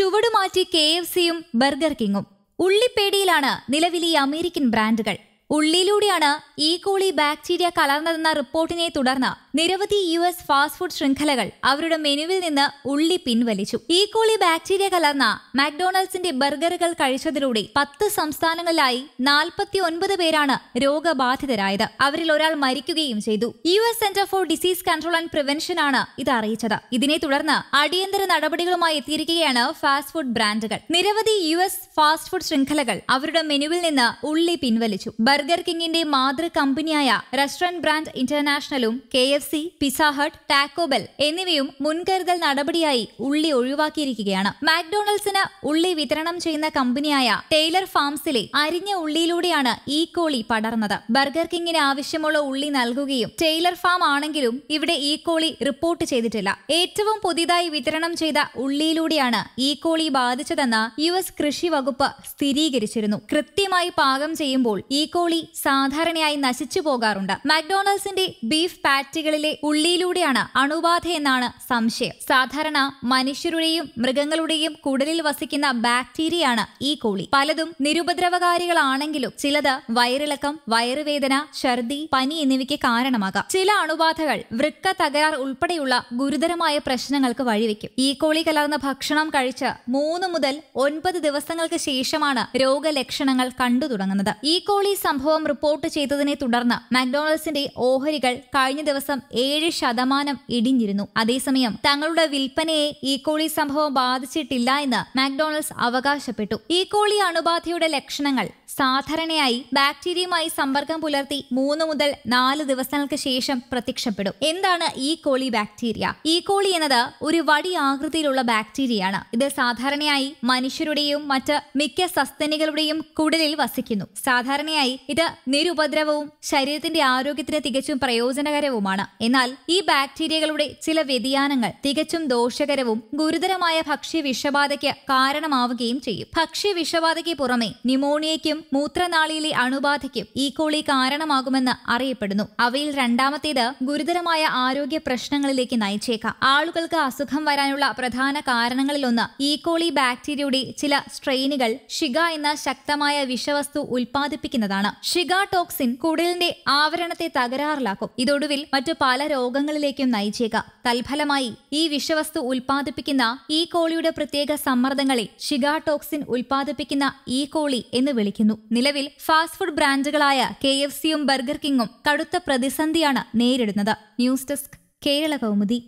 ചുവടുമാറ്റി K F സിയും burger കിങ്ങും. ഉള്ളിപ്പേടിയിലാണ് നിലവിലെ ഈ അമേരിക്കൻ ബ്രാൻഡുകൾ. ഉള്ളിയിലൂടെയാണ് ഈ കോളി ബാക്ടീരിയ കലർന്നതെന്ന റിപ്പോർട്ടിനെ തുടർന്ന് നിരവധി യു എസ് ഫാസ്റ്റ് ഫുഡ് ശൃംഖലകൾ അവരുടെ മെനുവിൽ നിന്ന് ഉള്ളി പിൻവലിച്ചു. ഈ കോളി ബാക്ടീരിയ കലർന്ന മാക്ഡൊണാൾഡ്സിന്റെ ബർഗറുകൾ കഴിച്ചതിലൂടെ പത്ത് സംസ്ഥാനങ്ങളിലായി നാൽപ്പത്തി ഒൻപത് പേരാണ് രോഗബാധിതരായത്. അവരിൽ ഒരാൾ മരിക്കുകയും ചെയ്തു. U S center for disease control and prevention ആണ് ഇത് അറിയിച്ചത്. ഇതിനെ തുടർന്ന് അടിയന്തര നടപടികളുമായി എത്തിയിരിക്കുകയാണ് ഫാസ്റ്റ് ഫുഡ് ബ്രാൻഡുകൾ. നിരവധി യു എസ് ഫാസ്റ്റ് ഫുഡ് ശൃംഖലകൾ അവരുടെ മെനുവിൽ നിന്ന് ഉള്ളി പിൻവലിച്ചു. ബർഗർ കിങ്ങിന്റെ മാതൃ കമ്പനിയായ restaurant brand ഇന്റർനാഷണലും K F C Pizza Hut Taco Bell എന്നിവയും മുൻകരുതൽ നടപടിയായി ഉള്ളി ഒഴിവാക്കിയിരിക്കുകയാണ്. മാക്ഡൊണാൾഡ്സിന് ഉള്ളി വിതരണം ചെയ്യുന്ന കമ്പനിയായ ടൈലർ ഫാംസിലെ അരിഞ്ഞ ഉള്ളിയിലൂടെയാണ് ഈ കോളി പടർന്നത്. ബർഗർ കിങ്ങിന് ആവശ്യമുള്ള ഉള്ളി നൽകുകയും ടൈലർ ഫാം ആണെങ്കിലും ഇവിടെ ഈ കോളി റിപ്പോർട്ട് ചെയ്തിട്ടില്ല. ഏറ്റവും പുതിയതായി വിതരണം ചെയ്ത ഉള്ളിയിലൂടെയാണ് ഈ കോളി ബാധിച്ചതെന്ന് യു എസ് കൃഷി വകുപ്പ് സ്ഥിരീകരിച്ചിരുന്നു. കൃത്യമായി പാകം ചെയ്യുമ്പോൾ ഈ കോളി സാധാരണയായി നശിച്ചു പോകാറുണ്ട്. മാക്ഡൊണാൾഡ്സിന്റെ ബീഫ് പാറ്റികളിലെ ഉള്ളിയിലൂടെയാണ് അണുബാധയെന്നാണ് സംശയം. സാധാരണ മനുഷ്യരുടെയും മൃഗങ്ങളുടെയും കുടലിൽ വസിക്കുന്ന ബാക്ടീരിയയാണ് ഈ കോളി. പലതും നിരുപദ്രവകാരികളാണെങ്കിലും ചിലത് വയറിളക്കം വയറുവേദന ഛർദി പനി എന്നിവയ്ക്ക് കാരണമാകാം. ചില അണുബാധകൾ വൃക്ക തകരാർ ഉൾപ്പെടെയുള്ള ഗുരുതരമായ പ്രശ്നങ്ങൾക്ക് വഴിവെക്കും. ഈ കോളി കലർന്ന ഭക്ഷണം കഴിച്ച് മൂന്ന് മുതൽ ഒൻപത് ദിവസങ്ങൾക്ക് ശേഷമാണ് രോഗലക്ഷണങ്ങൾ കണ്ടു തുടങ്ങുന്നത്. ഈ കോളി സംഭവം റിപ്പോർട്ട് ചെയ്തതിനെ തുടർന്ന് മാക്ഡോണൾഡ്സിന്റെ ഓഹരികൾ കഴിഞ്ഞ ദിവസം ഏഴ് ശതമാനം ഇടിഞ്ഞിരുന്നു. അതേസമയം തങ്ങളുടെ വിൽപ്പനയെ ഈക്കോളി കോളി സംഭവം ബാധിച്ചിട്ടില്ല എന്ന് മാക്ഡൊണാൾഡ്സ് അവകാശപ്പെട്ടു. ഈക്കോളി കോളി അണുബാധയുടെ ലക്ഷണങ്ങൾ സാധാരണയായി ബാക്ടീരിയയുമായി സമ്പർക്കം പുലർത്തി മൂന്ന് മുതൽ നാല് ദിവസങ്ങൾക്ക് ശേഷം പ്രത്യക്ഷപ്പെടും. എന്താണ് ഈ കോളി ബാക്ടീരിയ? ഈ കോളി എന്നത് ഒരു വടി ആകൃതിയിലുള്ള ബാക്ടീരിയയാണ്. ഇത് സാധാരണയായി മനുഷ്യരുടെയും മറ്റ് മിക്ക സസ്തനികളുടെയും കുടലിൽ വസിക്കുന്നു. സാധാരണയായി ഇത് നിരുപദ്രവവും ശരീരത്തിന്റെ ആരോഗ്യത്തിന് തികച്ചും പ്രയോജനകരവുമാണ്. എന്നാൽ ഈ ബാക്ടീരിയകളുടെ ചില വ്യതിയാനങ്ങൾ തികച്ചും ദോഷകരവും ഗുരുതരമായ ഭക്ഷ്യ വിഷബാധയ്ക്ക് കാരണമാവുകയും ചെയ്യും. ഭക്ഷ്യ വിഷബാധയ്ക്ക് പുറമെ ന്യൂമോണിയയ്ക്കും മൂത്രനാളിയിലെ അണുബാധയ്ക്കും ഈ കോളി കാരണമാകുമെന്ന് അറിയപ്പെടുന്നു. അവയിൽ രണ്ടാമത്തേത് ഗുരുതരമായ ആരോഗ്യ പ്രശ്നങ്ങളിലേക്ക് നയിച്ചേക്കാം. ആളുകൾക്ക് അസുഖം വരാനുള്ള പ്രധാന കാരണങ്ങളിലൊന്ന് ഈ കോളി ബാക്ടീരിയയുടെ ചില സ്ട്രെയിനുകൾ ഷിഗ എന്ന ശക്തമായ വിഷവസ്തു ഉൽപ്പാദിപ്പിക്കുന്നതാണ്. Shiga toxin കുടലിന്റെ ആവരണത്തെ തകരാറിലാക്കും. ഇതൊടുവിൽ മറ്റു പല രോഗങ്ങളിലേക്കും നയിച്ചേക്കാം. തൽഫലമായി ഈ വിഷവസ്തു ഉൽപ്പാദിപ്പിക്കുന്ന ഈ കോളിയുടെ പ്രത്യേക സമ്മർദ്ദങ്ങളെ ഷിഗാടോക്സിൻ ഉൽപ്പാദിപ്പിക്കുന്ന ഈ കോളി എന്ന് വിളിക്കുന്നു. നിലവിൽ ഫാസ്റ്റ് ഫുഡ് ബ്രാൻഡുകളായ കെ എഫ് സിയും ബർഗർ കിങ്ങും കടുത്ത പ്രതിസന്ധിയാണ് നേരിടുന്നത്. News desk Kerala Kaumudi.